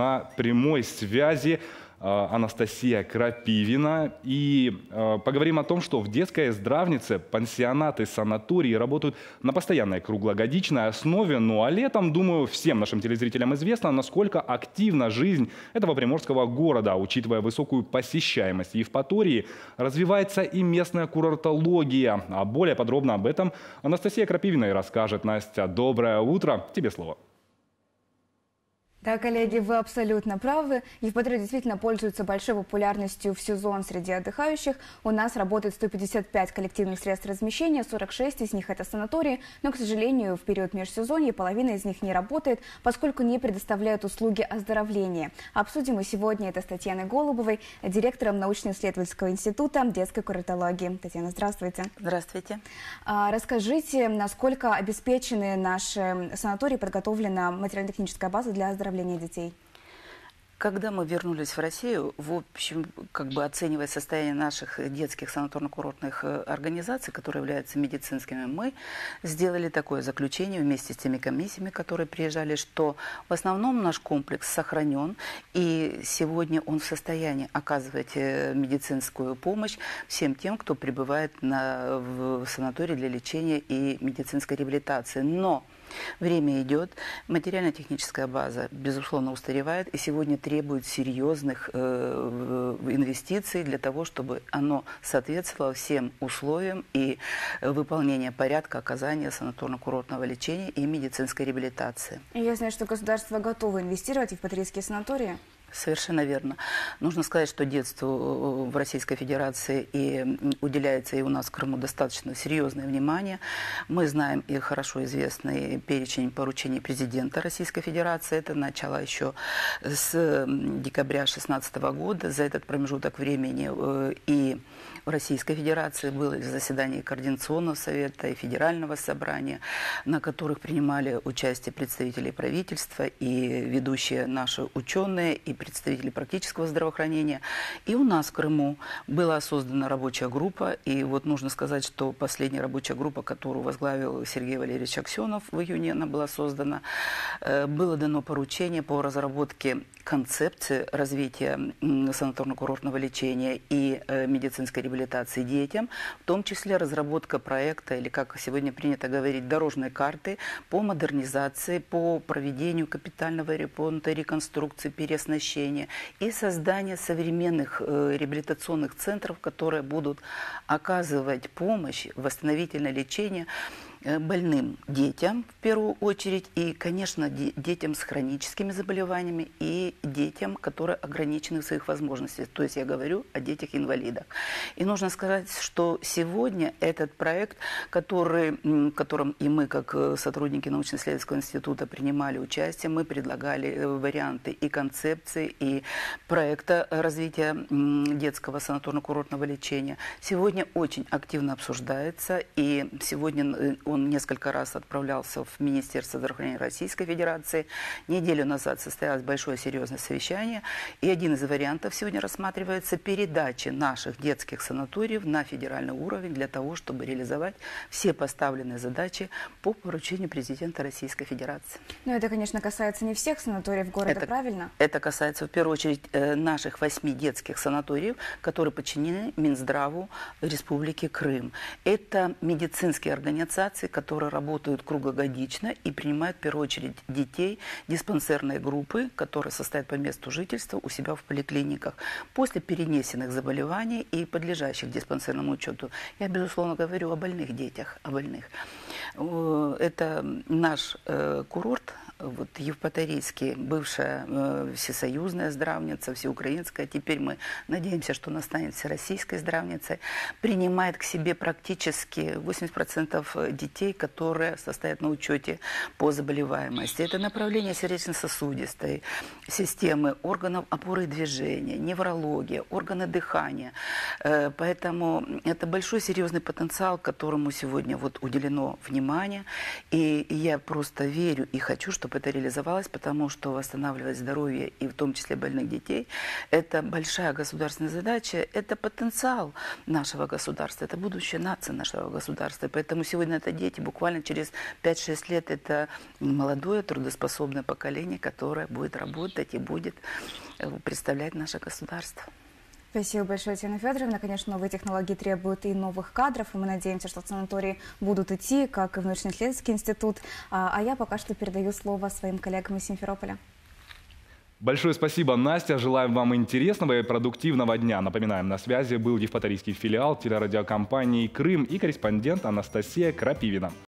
на прямой связи Э, Анастасия Крапивина. И э, поговорим о том, что в детской здравнице пансионаты, санатории работают на постоянной круглогодичной основе. Ну а летом, думаю, всем нашим телезрителям известно, насколько активна жизнь этого приморского города. Учитывая высокую посещаемость Евпатории, развивается и местная курортология. А более подробно об этом Анастасия Крапивина и расскажет. Настя, доброе утро. Тебе слово. Да, коллеги, вы абсолютно правы. Евпатория действительно пользуется большой популярностью в сезон среди отдыхающих. У нас работает 155 коллективных средств размещения, 46 из них это санатории, но, к сожалению, в период межсезонья половина из них не работает, поскольку не предоставляют услуги оздоровления. Обсудим мы сегодня это с Татьяной Голубовой, директором научно-исследовательского института детской курортологии. Татьяна, здравствуйте. Здравствуйте. А, расскажите, насколько обеспечены наши санатории, подготовлена материально-техническая база для оздоровления? Оздоровления детей? Когда мы вернулись в Россию, в общем, как бы оценивая состояние наших детских санаторно-курортных э, организаций, которые являются медицинскими, мы сделали такое заключение вместе с теми комиссиями, которые приезжали, что в основном наш комплекс сохранен, и сегодня он в состоянии оказывать э, медицинскую помощь всем тем, кто прибывает на, в санаторий для лечения и медицинской реабилитации. Но Время идет, материально-техническая база, безусловно, устаревает и сегодня требует серьезных э, инвестиций для того, чтобы оно соответствовало всем условиям и выполнения порядка оказания санаторно-курортного лечения и медицинской реабилитации. Я знаю, что государство готово инвестировать в патриотские санатории. Совершенно верно. Нужно сказать, что детству в Российской Федерации и уделяется и у нас в Крыму достаточно серьезное внимание. Мы знаем и хорошо известный перечень поручений президента Российской Федерации. Это начало еще с декабря 2016 года. За этот промежуток времени э, и в Российской Федерации было заседание Координационного совета и Федерального собрания, на которых принимали участие представители правительства и ведущие наши ученые и представители практического здравоохранения. И у нас в Крыму была создана рабочая группа, и вот нужно сказать, что последняя рабочая группа, которую возглавил Сергей Валерьевич Аксенов, в июне она была создана, э, было дано поручение по разработке концепции развития санаторно-курортного лечения и э, медицинской реабилитации детям, в том числе разработка проекта, или как сегодня принято говорить, дорожной карты по модернизации, по проведению капитального ремонта, реконструкции, переоснащения и создание современных э, реабилитационных центров, которые будут оказывать помощь, восстановительное лечение больным детям в первую очередь, и, конечно, детям с хроническими заболеваниями и детям, которые ограничены в своих возможностях. То есть я говорю о детях-инвалидах. И нужно сказать, что сегодня этот проект, который, в котором и мы, как э, сотрудники научно-исследовательского института, принимали участие, мы предлагали э, варианты и концепции, и проекта развития детского санаторно-курортного лечения. Сегодня очень активно обсуждается, и сегодня он несколько раз отправлялся в Министерство здравоохранения Российской Федерации. Неделю назад состоялось большое серьезное совещание. И один из вариантов сегодня рассматривается передачи наших детских санаториев на федеральный уровень для того, чтобы реализовать все поставленные задачи по поручению президента Российской Федерации. Но это, конечно, касается не всех санаториев города, это, правильно? Это касается, в первую очередь, э, наших восьми детских санаториев, которые подчинены Минздраву Республики Крым. Это медицинские организации, организаций, которые работают круглогодично и принимают в первую очередь детей, диспансерные группы, которые состоят по месту жительства у себя в поликлиниках. После перенесенных заболеваний и подлежащих диспансерному учету, я, безусловно, говорю о больных детях, о больных. Э, это наш э, курорт, вот Евпаторийский, бывшая э, всесоюзная здравница, всеукраинская, теперь мы надеемся, что она станет всероссийской здравницей, принимает к себе практически 80% детей, которые состоят на учете по заболеваемости. Это направление сердечно-сосудистой системы, органов опоры движения, неврология, органы дыхания. Э, поэтому это большой серьезный потенциал, которому сегодня вот уделено внимание. И я просто верю и хочу, чтобы чтобы это реализовалось, потому что восстанавливать здоровье и в том числе больных детей – это большая государственная задача, это потенциал нашего государства, это будущее нации нашего государства. Поэтому сегодня это дети, буквально через 5-6 лет это молодое трудоспособное поколение, которое будет работать и будет э, представлять наше государство. Спасибо большое, Татьяна Федоровна. Конечно, новые технологии требуют и новых кадров, и мы надеемся, что в санатории будут идти, как и в научно-исследовательский институт. А, а я пока что передаю слово своим коллегам из Симферополя. Большое спасибо, Настя. Желаем вам интересного и продуктивного дня. Напоминаем, на связи был Евпаторийский филиал телерадиокомпании «Крым» и корреспондент Анастасия Крапивина.